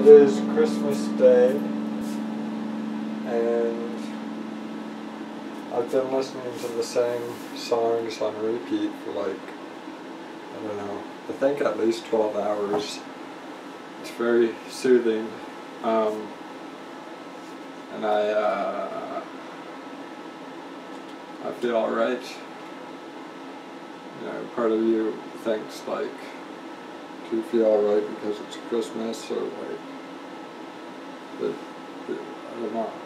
It is Christmas Day, and I've been listening to the same songs on repeat for like, I don't know, I think at least 12 hours. It's very soothing. Um, and I, uh, I feel alright. You know, part of you thinks like, do you feel alright because it's Christmas or like, but, but I don't know.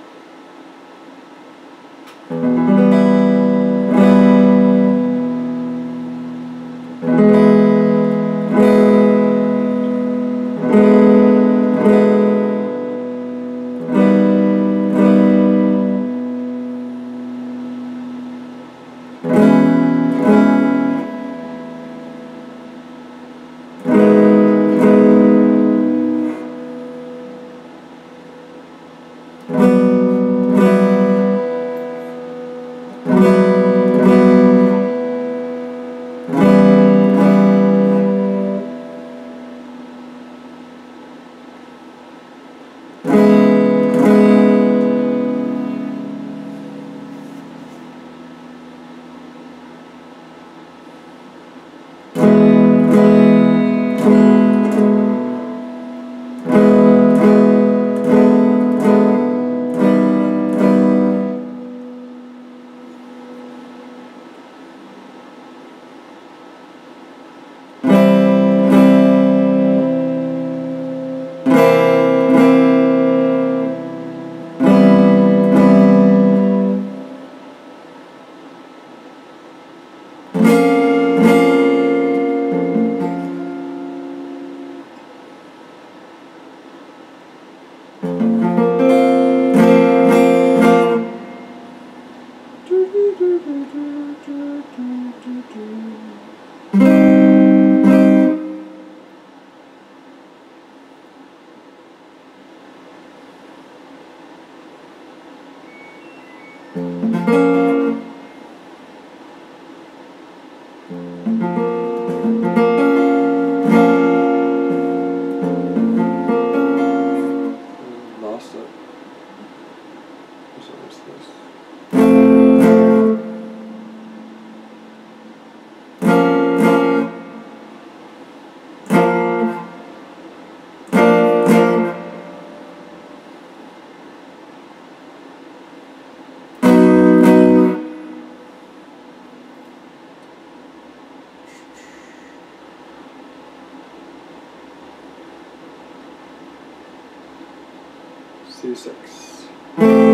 C6. Hmm.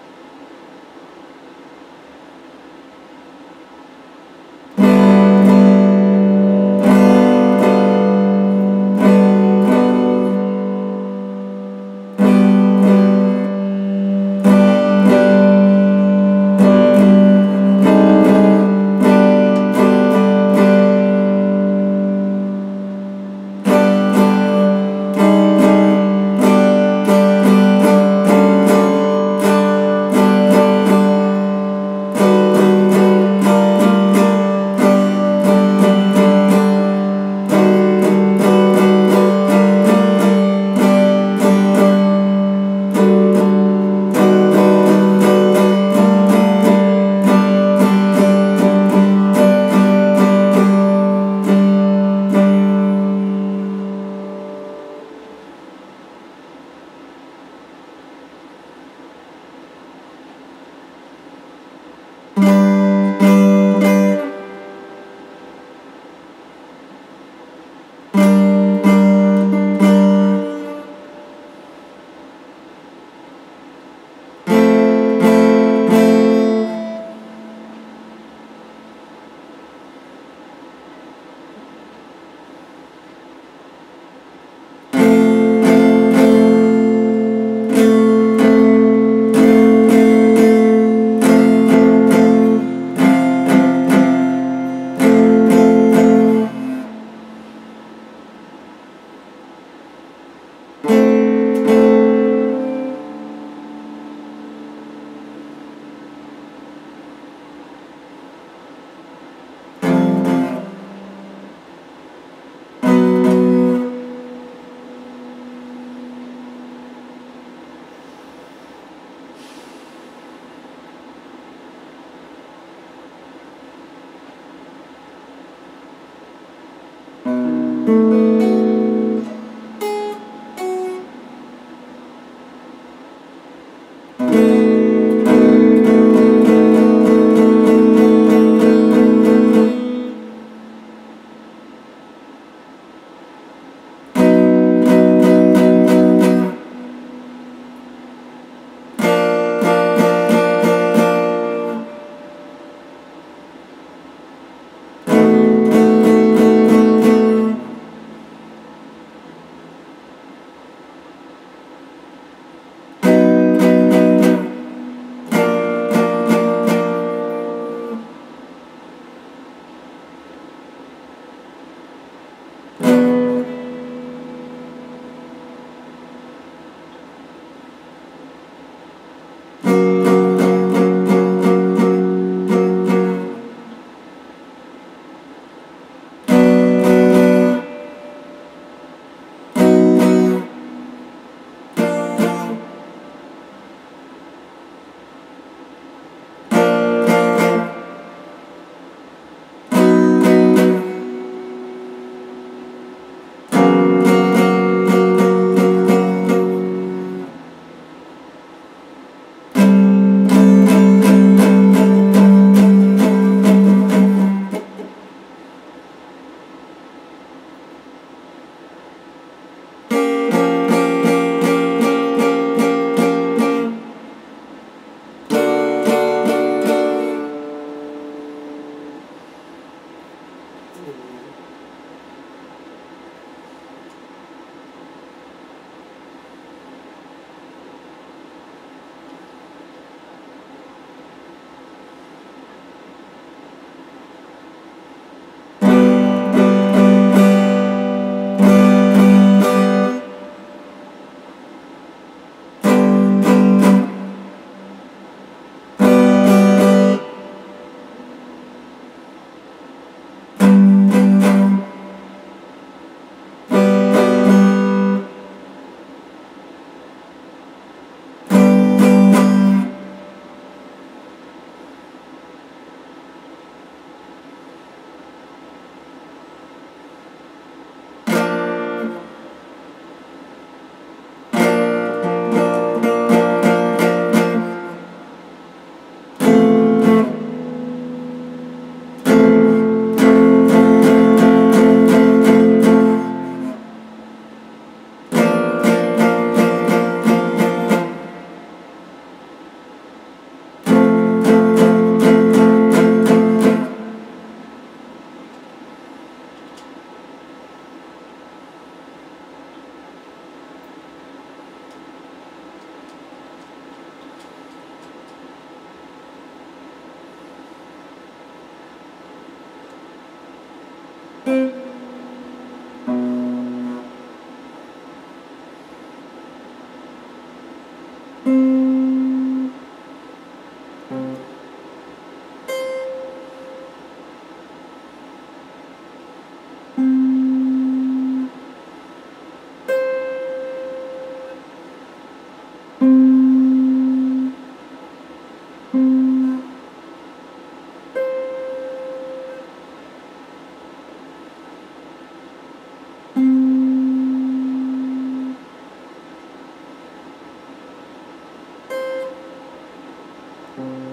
嗯。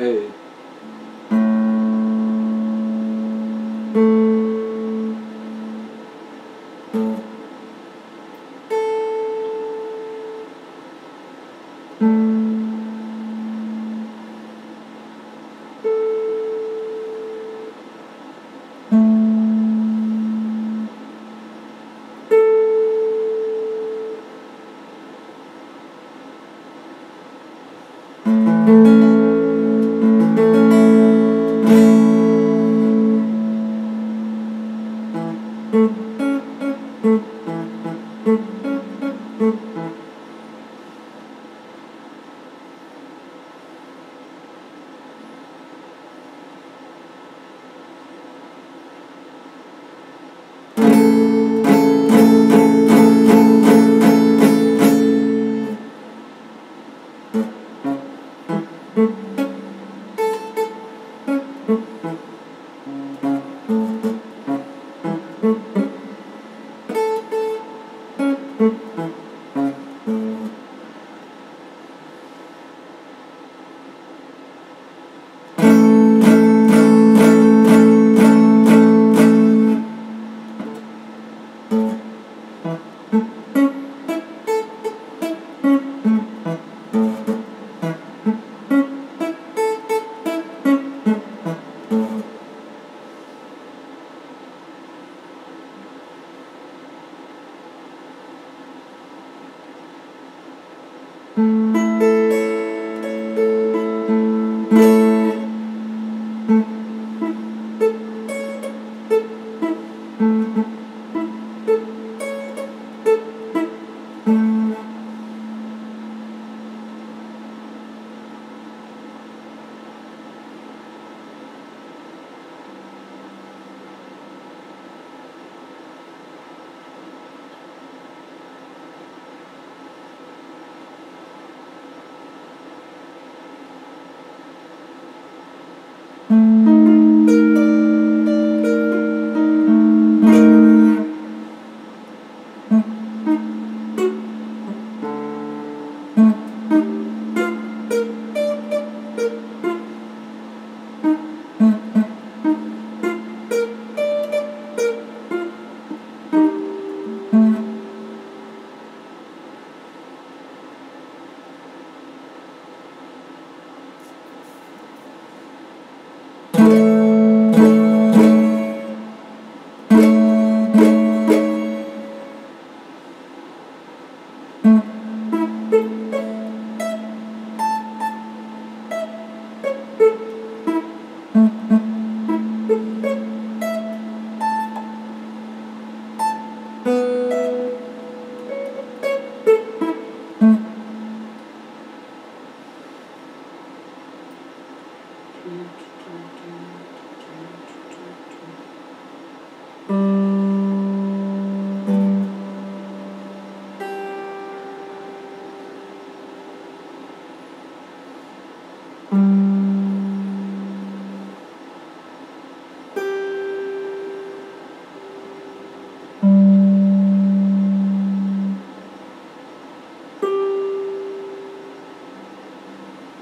Hey.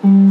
Mm-hmm.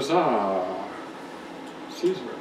says, ah, uh, Caesar.